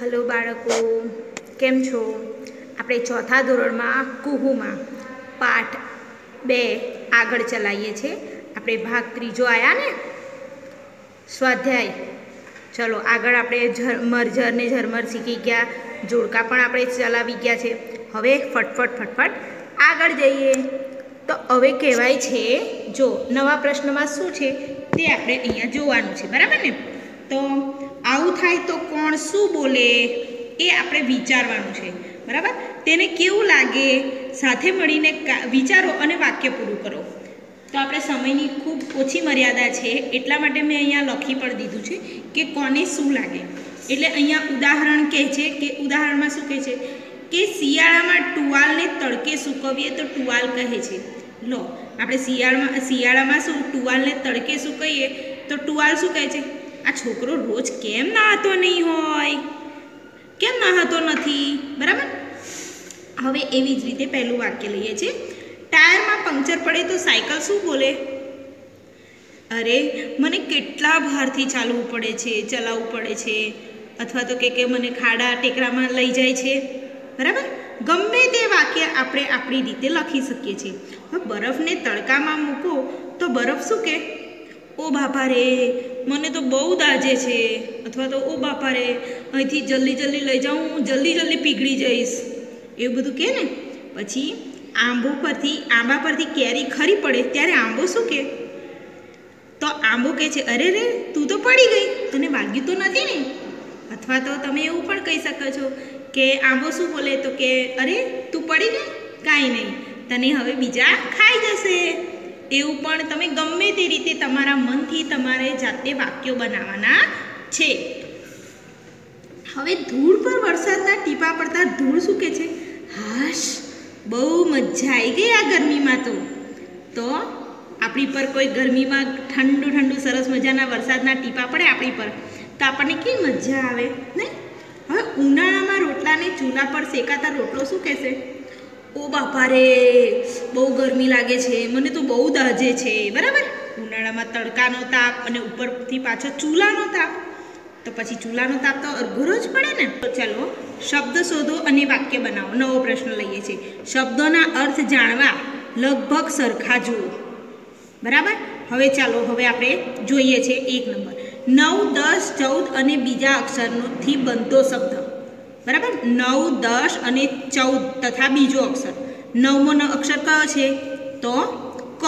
Hello બાળકો, કેમ છો? આપણે ચોથા ધોરણમાં કુહુમાં પાઠ બે આગળ ચલાવીએ છીએ. આપણે ભાગ ત્રીજો આવ્યા ને? સ્વાધ્યાય. ચલો, આગળ આપણે ઝરમર ઝર ને ઝરમર શીખી ગયા. જોડકા પણ આપણે ચલાવી ગયા છે. હવે ફટફટ ફટફટ આગળ જઈએ. તો હવે કહેવાય છે, જો નવા પ્રશ્નમાં શું છે તે આપણે અહીંયા જોવાનું છે. બરાબર ને? તો આવું થાય તો કોણ શું બોલે એ આપણે વિચારવાનું છે. બરાબર? તેને કેવું લાગે? સાથે મળીને વિચારો અને વાક્ય પૂરું કરો. તો આપણે સમયની ખૂબ ઓછી મર્યાદા છે, એટલા માટે મેં અહીંયા લખી પણ દીધું છે કે કોને શું લાગે. એટલે અહીંયા ઉદાહરણ કહે છે કે, ઉદાહરણમાં શું કહે છે? કે શિયાળામાં ટુવાલને તડકે સૂકવીએ તો ટુવાલ કહે છે. લો, આપણે શિયાળામાં શિયાળામાં શું ટુવાલને તડકે સૂકવીએ તો ટુવાલ શું કહે છે? આ છોકરો રોજ કેમ નહાતો નહીં હોય? કેમ નહાતો નથી? બરાબર? હવે એવી જ રીતે પહેલું વાક્ય લઈએ છીએ ટાયરમાં પંક્ચર પડે તો સાયકલ શું બોલે? અરે, મને કેટલા ભારથી ચાલવું પડે છે, ચલાવવું પડે છે. અથવા તો કે કે મને ખાડા ટેકરામાં લઈ જાય છે. બરાબર? ગમે તે વાક્ય આપણે આપણી રીતે લખી શકીએ છીએ. બરફને તડકામાં મૂકો તો બરફ શું કે ઓ બાપા રે મને તો બહુ દાજે છે, અથવા તો ઓ બાપા રે અહીંથી જલ્દી જલ્દી લઈ જાઉં, હું જલ્દી જલ્દી પીગળી જઈશ. એવું બધું કહે ને? પછી આંબો પરથી, આંબા પરથી કેરી ખરી પડે, ત્યારે આંબો શું કે? તો આંબો કહે છે, અરે રે, તું તો પડી ગઈ, તને વાગ્યું તો નથી ને? અથવા તો તમે એવું પણ કહી શકો છો કે આંબો શું બોલે, તો કે, અરે, તું પડી ગઈ? કાંઈ નહીં, તને હવે બીજા ખાઈ જશે. એવું પણ તમે ગમે તે રીતે તમારા મનથી તમારે જાતે વાક્યો બનાવવાના છે. હવે ધૂળ પર વરસાદના ટીપા પડતા ધૂળ શું છે? હાશ, બહુ મજા આવી ગઈ આ ગરમીમાં તો. તો આપણી પર કોઈ ગરમીમાં ઠંડુ ઠંડુ સરસ મજાના વરસાદના ટીપા પડે આપણી પર, તો આપણને કેવી મજા આવે ને હવે ઉનાળામાં રોટલાને ચૂલા પર શેકાતા રોટલો શું કહેશે ઓ બાપા રે બહુ ગરમી લાગે છે, મને તો બહુ દાજે છે, બરાબર? ઉનાળામાં તડકાનો તાપ અને ઉપરથી પાછો ચૂલાનો તાપ. તો પછી ચૂલાનો તાપ તો અઘરો જ પડે ને? તો ચાલો, શબ્દ શોધો અને વાક્ય બનાવો. નવો પ્રશ્ન લઈએ છીએ. શબ્દોના અર્થ જાણવા લગભગ સરખા જુઓ. બરાબર? હવે ચાલો, હવે આપણે જોઈએ છે એક નંબર. નવ, દસ, ચૌદ અને બીજા અક્ષરનોથી બનતો શબ્દ. બરાબર? નવ, દસ અને ચૌદ તથા બીજો અક્ષર. નવમો અક્ષર કયો છે? તો ક.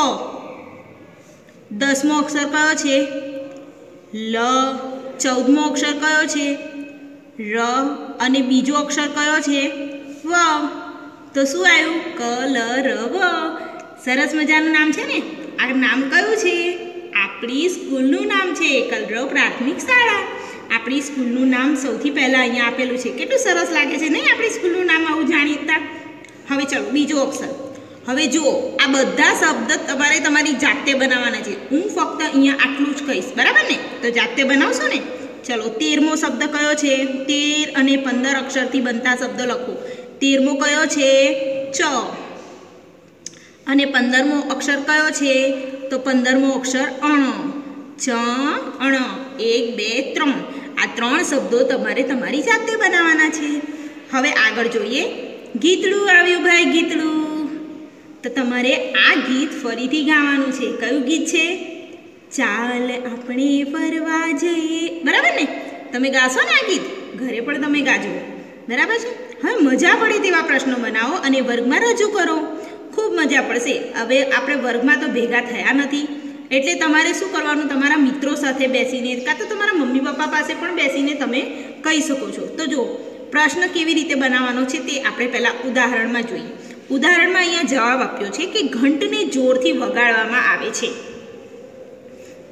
દસમો અક્ષર કયો છે? લ. ચૌદમો અક્ષર કયો છે? ર. અને બીજો અક્ષર કયો છે? વ. તો શું આવ્યું? ક લ ર વ સરસ મજાનું નામ છે ને? આ નામ કયું છે? આપણી સ્કૂલનું નામ છે કલરવ પ્રાથમિક શાળા. આપણી સ્કૂલનું નામ સૌથી પહેલાં અહીંયા આપેલું છે. કેટલું સરસ લાગે છે નહીં આપણી સ્કૂલનું નામ આવું જાણીતા? હવે ચલો, બીજો અક્ષર હવે જુઓ, આ બધા શબ્દ તમારે તમારી જાતે બનાવવાના છે. હું ફક્ત અહીંયા આટલું જ કહીશ, બરાબર ને? તો જાતે બનાવશો ને? ચલો, તેરમો શબ્દ કયો છે? તેર અને પંદર અક્ષરથી બનતા શબ્દ લખો. તેરમો કયો છે? ચ. અને પંદરમો અક્ષર કયો છે? તો પંદરમો અક્ષર અણ. ચ અણ એક, બે, ત્રણ. આ ત્રણ શબ્દો તમારે તમારી જાતે બનાવવાના છે. હવે આગળ જોઈએ. ગીતડું આવ્યું ભાઈ ગીતડું. તો તમારે આ ગીત ફરીથી ગાવાનું છે. કયું ગીત છે? ચાલ આપણે ફરવા જઈએ. બરાબર ને? તમે ગાશો ને આ ગીત? ઘરે પણ તમે ગાજો. બરાબર છે? હવે મજા પડે તેવા પ્રશ્નો બનાવો અને વર્ગમાં રજૂ કરો. ખૂબ મજા પડશે. હવે આપણે વર્ગમાં તો ભેગા થયા નથી. એટલે તમારે શું કરવાનું? તમારા મિત્રો સાથે બેસીને કાં તો તમારા મમ્મી પપ્પા પાસે પણ બેસીને તમે કહી શકો છો. તો જો પ્રશ્ન કેવી રીતે બનાવવાનો છે તે આપણે પહેલાં ઉદાહરણમાં જોઈએ. ઉદાહરણમાં અહીંયા જવાબ આપ્યો છે કે ઘંટને જોરથી વગાડવામાં આવે છે.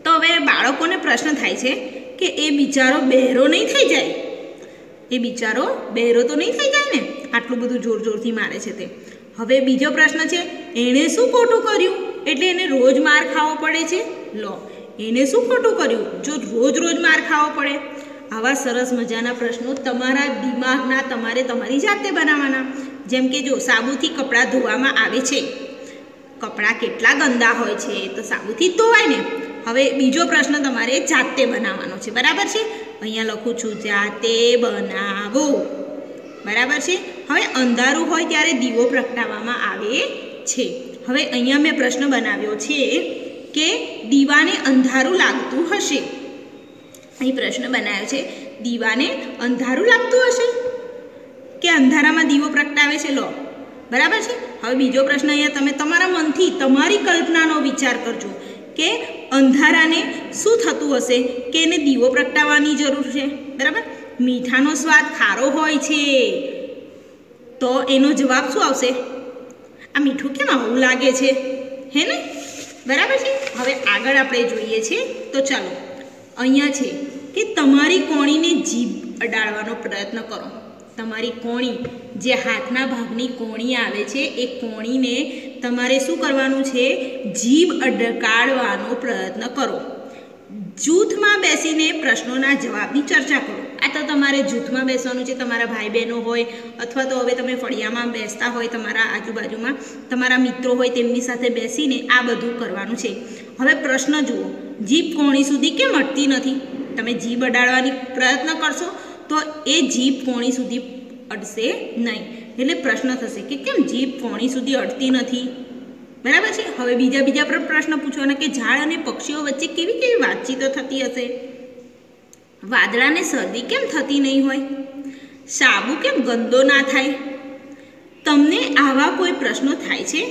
તો હવે બાળકોને પ્રશ્ન થાય છે કે એ બિચારો બહેરો નહીં થઈ જાય? એ બિચારો બહેરો તો નહીં થઈ જાય ને? આટલું બધું જોર જોરથી મારે છે તે. હવે બીજો પ્રશ્ન છે, એણે શું ખોટું કર્યું? એટલે એને રોજ માર ખાવો પડે છે? લો, એને શું ખોટું કર્યું? જો રોજ રોજ માર ખાવો પડે. આવા સરસ મજાના પ્રશ્નો તમારા દિમાગના, તમારે તમારી જાતે બનાવવાના. જેમ કે જો સાબુથી કપડાં ધોવામાં આવે છે. કપડાં કેટલા ગંદા હોય છે, તો સાબુથી ધોવાય ને. હવે બીજો પ્રશ્ન તમારે જાતે બનાવવાનો છે, બરાબર છે? અહીંયા લખું છું, જાતે બનાવો. બરાબર છે? હવે અંધારું હોય ત્યારે દીવો પ્રગટાવવામાં આવે છે. હવે અહીંયા મેં પ્રશ્ન બનાવ્યો છે કે દીવાને અંધારું લાગતું હશે. અહીં પ્રશ્ન બનાવ્યો છે, દીવાને અંધારું લાગતું હશે? કે અંધારામાં દીવો પ્રગટાવે છે? લો, બરાબર છે? હવે બીજો પ્રશ્ન અહીંયા તમે તમારા મનથી તમારી કલ્પનાનો વિચાર કરજો કે અંધારાને શું થતું હશે? કે એને દીવો પ્રગટાવવાની જરૂર છે? બરાબર? મીઠાનો સ્વાદ ખારો હોય છે. તો એનો જવાબ શું આવશે? આ મીઠું કેમ આવું લાગે છે? હે ને? બરાબર છે? હવે આગળ આપણે જોઈએ છે. તો ચાલો, અહીંયા છે કે તમારી કોણીને જીભ અડાડવાનો પ્રયત્ન કરો. તમારી કોણી, જે હાથના ભાગની કોણી આવે છે, એ કોણીને તમારે શું કરવાનું છે? જીભ અડકાડવાનો પ્રયત્ન કરો. જૂથમાં બેસીને પ્રશ્નોના જવાબની ચર્ચા કરો. આ તો તમારે જૂથમાં બેસવાનું છે, તમારા ભાઈ બહેનો હોય, અથવા તો હવે તમે ફળિયામાં બેસતા હોય, તમારા આજુબાજુમાં તમારા મિત્રો હોય, તેમની સાથે બેસીને આ બધું કરવાનું છે. હવે પ્રશ્ન જુઓ, જીભ કોણી સુધી કેમ અટતી નથી? તમે જીભ અડાડવાની પ્રયત્ન કરશો તો એ જીભ કોણી સુધી અડશે નહીં. એટલે પ્રશ્ન થશે કે કેમ જીભ કોણી સુધી અડતી નથી? બરાબર છે? હવે બીજા બીજા પણ પ્રશ્ન પૂછવાના કે ઝાડ અને પક્ષીઓ વચ્ચે કેવી કેવી વાતચીતો થતી હશે? વાદળાને શરદી કેમ થતી નહીં હોય? સાબુ કેમ ગંદો ના થાય? તમને આવા કોઈ પ્રશ્નો થાય છે?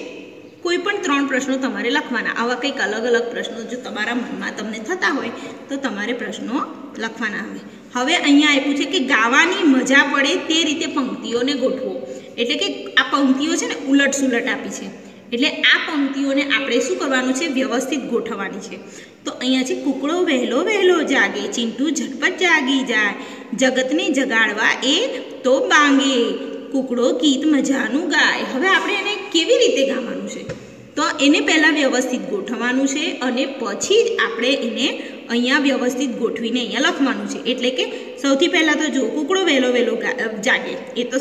કોઈ પણ ત્રણ પ્રશ્નો તમારે લખવાના. આવા કંઈક અલગ અલગ પ્રશ્નો જો તમારા મનમાં તમને થતા હોય, તો તમારે પ્રશ્નો લખવાના આવે હવે અહીંયા આપ્યું છે કે ગાવાની મજા પડે તે રીતે પંક્તિઓને ગોઠવો. એટલે કે આ પંક્તિઓ છે ને, ઉલટ સુલટ આપી છે. એટલે આ પંક્તિઓને આપણે શું કરવાનું છે? વ્યવસ્થિત ગોઠવવાની છે. તો અહીંયા છે, કુકડો વહેલો વહેલો જાગે, ચિંટુ ઝટપટ જાગી જાય, જગતને જગાડવા એ તો બાંગે કુકડો ગીત મજાનું ગાય. હવે આપણે એને કેવી રીતે ગાવાનું છે? તો એને પહેલાં વ્યવસ્થિત ગોઠવવાનું છે અને પછી જ આપણે એને અહીંયા વ્યવસ્થિત ગોઠવીને અહીંયા લખવાનું છે. એટલે કે સૌથી પહેલાં તો જો કુકડો વહેલો વહેલો જાગે. એ તો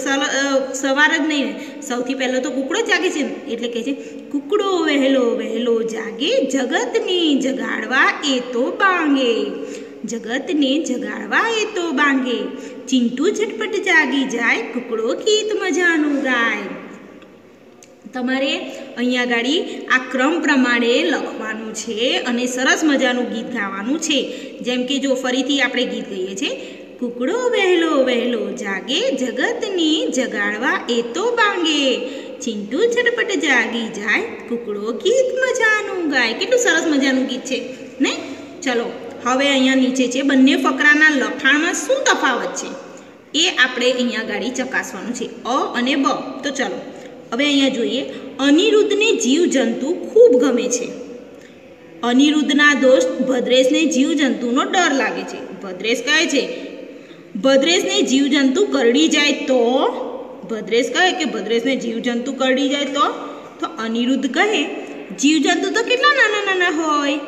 સવાર જ નહીં સૌથી પહેલો તો કુકડો જાગે છે. એટલે કહે છે, કુકડો વહેલો વહેલો જાગે, જગતને જગાડવા એ તો બાંગે. જગતને જગાડવા એ તો બાંગે. ચિંટુ ઝટપટ જાગી જાય, કુકડો ગીત મજાનું ગાય. તમારે અહીંયા ગાડી આ ક્રમ પ્રમાણે લખવાનું છે અને સરસ મજાનું ગીત ગાવાનું છે. જેમ કે જો ફરીથી આપણે ગીત ગઈએ છીએ કુકડો વહેલો વહેલો જાગે, જગતને જગાડવા એ તો બાંગે ચિંટુ ઝટપટ જાગી જાય, કુકડો ગીત મજાનું ગાય. કેટલું સરસ મજાનું ગીત છે, ને? ચલો, હવે અહીંયા નીચે છે, બંને ફકરાના લખાણમાં શું તફાવત છે? એ આપણે અહીંયા ગાડી ચકાસવાનું છે, અ અને બ. તો ચલો હવે અહીંયા જોઈએ, અનિરુદ્ધને જીવજંતુ ખૂબ ગમે છે. અનિરુદ્ધના દોસ્ત ભદ્રેશને જીવજંતુનો ડર લાગે છે. ભદ્રેશ કહે છે, ભદ્રેશને જીવજંતુ કરડી જાય તો? ભદ્રેશ કહે કે, ભદ્રેશને જીવજંતુ કરડી જાય તો? તો અનિરુદ્ધ કહે, જીવજંતુ તો કેટલા નાના નાના હોય.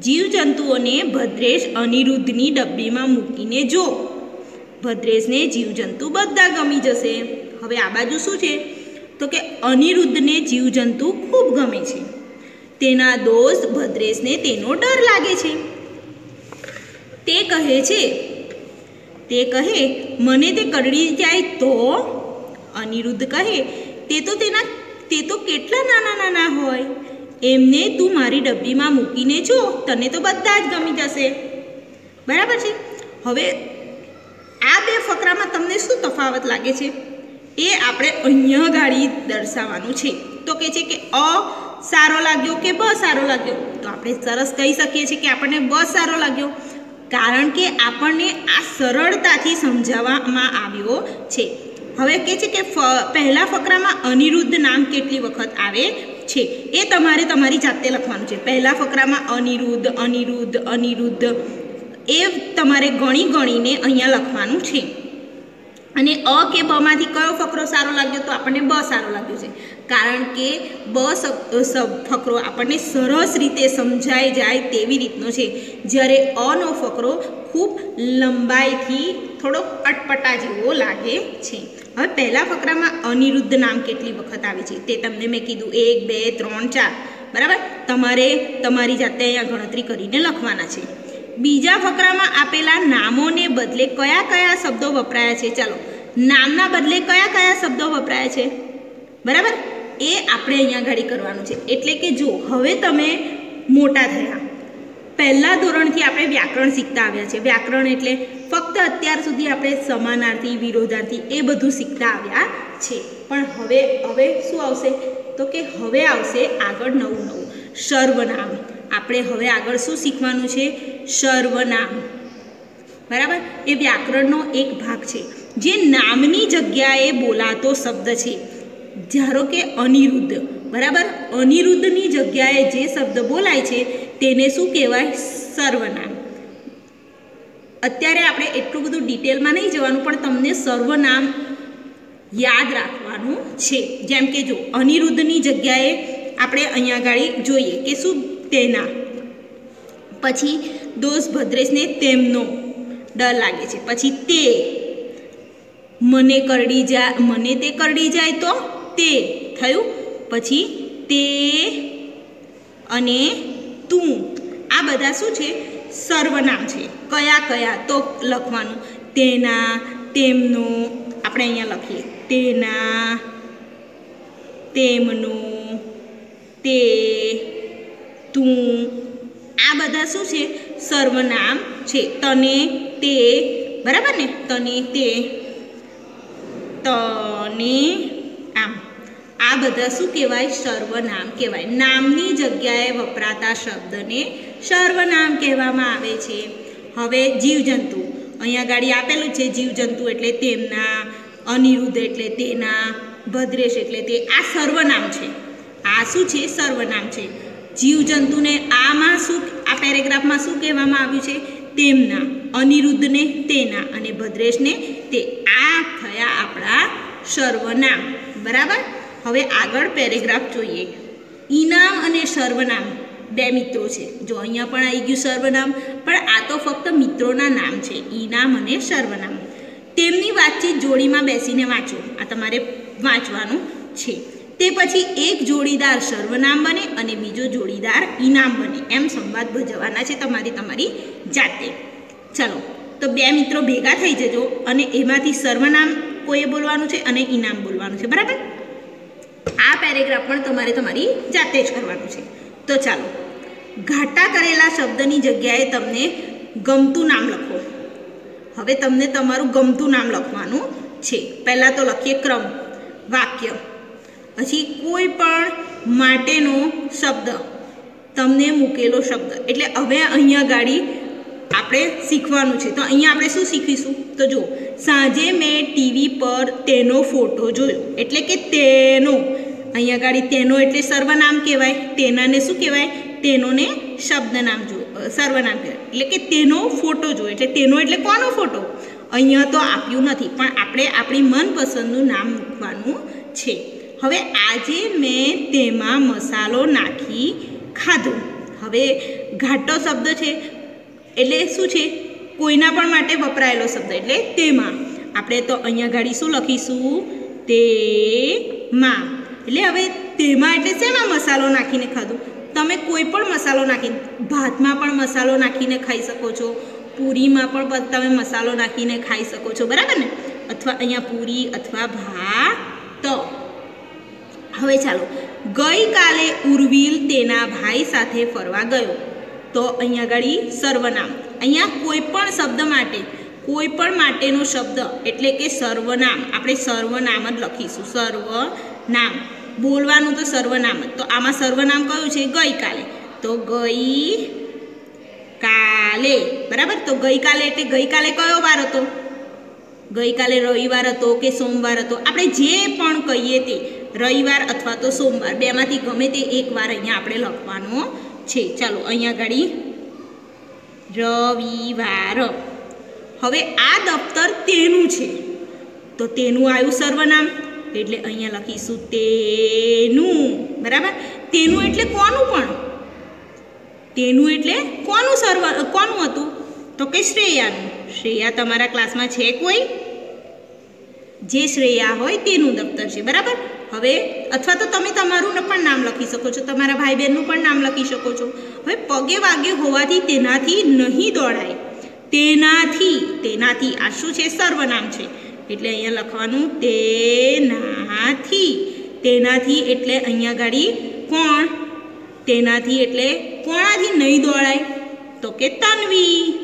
જીવજંતુઓને ભદ્રેશ અનિરુદ્ધની ડબ્બીમાં મૂકીને જો, ભદ્રેશને જીવજંતુ બધા ગમી જશે. હવે આ બાજુ શું છે? તો કે અનિરુદ્ધને જીવજંતુ ખૂબ ગમે છે. તેના દોસ્ત ભદ્રેશને તેનો ડર લાગે છે. તે કહે છે, તે કહે, મને તે કરડી જાય તો? અનિરુદ્ધ કહે, તે તો તેના, તે તો કેટલા નાના નાના હોય. એમને તું મારી ડબ્બીમાં મૂકીને જો, તને તો બધા જ ગમી જશે. બરાબર છે? હવે આ બે ફકરામાં તમને શું તફાવત લાગે છે? એ આપણે અહીંયા ગાડી દર્શાવવાનું છે. તો કે છે કે અ સારો લાગ્યો કે બ સારો લાગ્યો? તો આપણે સરસ કહી શકીએ છીએ કે આપણને બ સારો લાગ્યો. કારણ કે આપણને આ સરળતાથી સમજાવવામાં આવ્યો છે. હવે કે છે કે પહેલા ફકરામાં અનિરુદ્ધ નામ કેટલી વખત આવે છે? એ તમારે તમારી જાતે લખવાનું છે. પહેલા ફકરામાં અનિરુદ્ધ અનિરુદ્ધ અનિરુદ્ધ. એ તમારે ગણી ગણીને અહીંયા લખવાનું છે. અને અ કે બમાંથી કયો ફકરો સારો લાગ્યો તો આપણને બ સારો લાગ્યો છે. કારણ કે બ ફકરો આપણને સરસ રીતે સમજાઈ જાય તેવી રીતનો છે. જ્યારે અનો ફકરો ખૂબ લંબાઈથી થોડોક અટપટા જેવો લાગે છે. હવે પહેલા ફકરામાં અનિરુદ્ધ નામ કેટલી વખત આવે છે તે તમને મેં કીધું. એક, બે, ત્રણ, ચાર. બરાબર? તમારે તમારી જાતે અહીંયા ગણતરી કરીને લખવાના છે. બીજા ફકરામાં આપેલા નામોને બદલે કયા કયા શબ્દો વપરાયા છે? ચાલો, નામના બદલે કયા કયા શબ્દો વપરાયા છે? બરાબર? એ આપણે અહીંયા ઘડી કરવાનું છે. એટલે કે જો હવે તમે મોટા થયા. પહેલાં ધોરણથી આપણે વ્યાકરણ શીખતા આવ્યા છે. વ્યાકરણ એટલે ફક્ત અત્યાર સુધી આપણે સમાનાર્થી, વિરોધાર્થી એ બધું શીખતા આવ્યા છે. પણ હવે હવે શું આવશે? તો કે હવે આવશે આગળ નવું નવું. સર્વનામ. આપણે હવે આગળ શું શીખવાનું છે? સર્વનામ. બરાબર? એ વ્યાકરણનો એક ભાગ છે. જે નામની જગ્યાએ બોલાતો શબ્દ છે. ધારો કે અનિરુદ્ધ. બરાબર? અનિરુદ્ધની જગ્યાએ જે શબ્દ બોલાય છે, તેને શું કહેવાય? સર્વનામ. અત્યારે આપણે એટલું બધું ડિટેલમાં નહીં જવાનું, પણ તમને સર્વનામ યાદ રાખવાનું છે. જેમ કે જો અનિરુદ્ધની જગ્યાએ આપણે અહીંયા આગળ જોઈએ કે શું તેના પછી દોષ ભદ્રેશને તેમનો ડર લાગે છે. પછી તે મને કરડી જાય મને તે કરડી જાય તો તે થયું. પછી તે અને તું, આ બધા શું છે? સર્વનામ છે. કયા કયા તો લખવાનું. તેના, તેમનું, આપણે અહીંયા લખીએ. તેના, તેમનું, તે, તું આ બધા શું છે? સર્વનામ છે. તને તે, બરાબર ને? તને તે, તને આમ. આ બધા શું કહેવાય? સર્વનામ કહેવાય. નામની જગ્યાએ વપરાતા શબ્દને સર્વનામ કહેવામાં આવે છે. હવે જીવજંતુ. અહીંયા ગાડી આપેલું છે જીવજંતુ એટલે તેમના, અનિરુદ્ધ એટલે તેના, ભદ્રેશ એટલે તે. આ સર્વનામ છે. આ શું છે? સર્વનામ છે. જીવજંતુને આમાં શું આ પેરેગ્રાફમાં શું કહેવામાં આવ્યું છે? તેમના અનિરુદ્ધને, તેના અને ભદ્રેશને તે આ થયા આપણા સર્વનામ. બરાબર? હવે આગળ પેરેગ્રાફ જોઈએ. ઇનામ અને સર્વનામ બે મિત્રો છે. જો અહીંયા પણ આવી ગયું સર્વનામ, પણ આ તો ફક્ત મિત્રોના નામ છે. ઇનામ અને સર્વનામ. તેમની વાતચીત જોડીમાં બેસીને વાંચો. આ તમારે વાંચવાનું છે. તે પછી એક જોડીદાર સર્વનામ બને અને બીજો જોડીદાર ઇનામ બને. એમ સંવાદ ભજવવાના છે તમારી તમારી જાતે. ચલો, તો બે મિત્રો ભેગા થઈ જજો અને એમાંથી સર્વનામ કોઈએ બોલવાનું છે અને ઇનામ બોલવાનું છે. બરાબર? આ પેરેગ્રાફ પણ તમારે તમારી જાતે જ કરવાનું છે. તો ચાલો, ઘાટા કરેલા શબ્દની જગ્યાએ તમને ગમતું નામ લખો. હવે તમને તમારું ગમતું નામ લખવાનું છે. પહેલાં તો લખીએ ક્રમ, વાક્ય. પછી કોઈ પણ માટેનો શબ્દ, તમને મૂકેલો શબ્દ. એટલે હવે અહીંયા ગાડી આપણે શીખવાનું છે. તો અહીંયા આપણે શું શીખીશું? તો જો સાંજે મેં ટીવી પર તેનો ફોટો જોયો. એટલે કે તેનો. અહીંયા ગાડી તેનો એટલે સર્વનામ કહેવાય. તેનાને શું કહેવાય? તેનોને શબ્દનામ જો સર્વનામ કહેવાય. એટલે કે તેનો ફોટો જોયો એટલે તેનો એટલે કોનો ફોટો? અહીંયા તો આપ્યું નથી. પણ આપણે આપણી મનપસંદનું નામ મૂકવાનું છે. હવે આજે મેં તેમાં મસાલો નાખી ખાધો. હવે ઘાટો શબ્દ છે, એટલે શું છે? કોઈના પણ માટે વપરાયેલો શબ્દ, એટલે તેમાં. આપણે તો અહીંયા ઘડી શું લખીશું? તેમાં. એટલે હવે તેમાં એટલે શેમાં મસાલો નાખીને ખાધું? તમે કોઈ પણ મસાલો નાખી ભાતમાં પણ મસાલો નાખીને ખાઈ શકો છો. પૂરીમાં પણ તમે મસાલો નાખીને ખાઈ શકો છો, બરાબર ને? અથવા અહીંયા પૂરી અથવા ભાત હવે ચાલો, ગઈકાલે ઉર્વિલ તેના ભાઈ સાથે ફરવા ગયો. તો અહીંયા આગળ સર્વનામ. અહીંયા કોઈ પણ શબ્દ માટે, કોઈ પણ માટેનો શબ્દ, એટલે કે સર્વનામ. આપણે સર્વનામ જ લખીશું. સર્વનામ. બોલવાનું તો સર્વનામ જ. તો આમાં સર્વનામ કયું છે? ગઈકાલે. તો ગઈ કાલે બરાબર? તો ગઈકાલે એટલે ગઈકાલે કયો વાર હતો? ગઈકાલે રવિવાર હતો કે સોમવાર હતો? આપણે જે પણ કહીએ તે રવિવાર અથવા તો સોમવાર. બેમાંથી ગમે તે એકવાર અહીંયા આપણે લખવાનો છે. ચાલો, અહીંયા ગાડી. રવિવાર. હવે આ દફતર તેનું છે. તો તેનું આવ્યું સર્વનામ. એટલે અહીંયા લખીશું તેનું. બરાબર? તેનું એટલે કોનું પણ? તેનું એટલે કોનું સર્વ, કોનું હતું? તો કે શ્રેયાનું. શ્રેયા તમારા ક્લાસમાં છે કોઈ? જે શ્રેયા હોય તેનું દફતર છે, બરાબર? હવે, અથવા તો તમે તમારું પણ નામ લખી શકો છો, તમારા ભાઈ બહેનનું પણ નામ લખી શકો છો. હવે, પગે વાગે હોવાથી તેનાથી નહીં દોડાય. તેનાથી તેનાથી, આ શું છે? સર્વનામ છે. એટલે અહીંયા લખવાનું તેનાથી. તેનાથી એટલે અહીંયા ગાડી કોણ? તેનાથી એટલે કોણાથી નહીં દોડાય? તો કે તન્વી.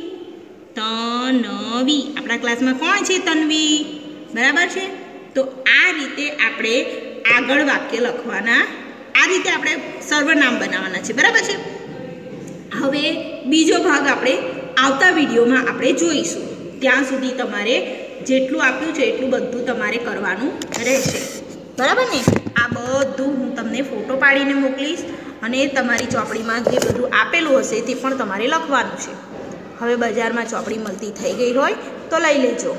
તનવી. આપણા ક્લાસમાં કોણ છે તન્વી? બરાબર છે? તો આ રીતે આપણે આગળ વાક્ય લખવાના, આ રીતે આપણે સર્વનામ બનાવવાના છે. બરાબર છે? હવે બીજો ભાગ આપણે આવતા વિડીયોમાં આપણે જોઈશું. ત્યાં સુધી તમારે જેટલું આપ્યું છે એટલું બધું તમારે કરવાનું રહેશે. બરાબર ને? આ બધું હું તમને ફોટો પાડીને મોકલીશ અને તમારી ચોપડીમાં જે બધું આપેલું હશે તે પણ તમારે લખવાનું છે. હવે બજારમાં ચોપડી મળતી થઈ ગઈ હોય તો લઈ લેજો.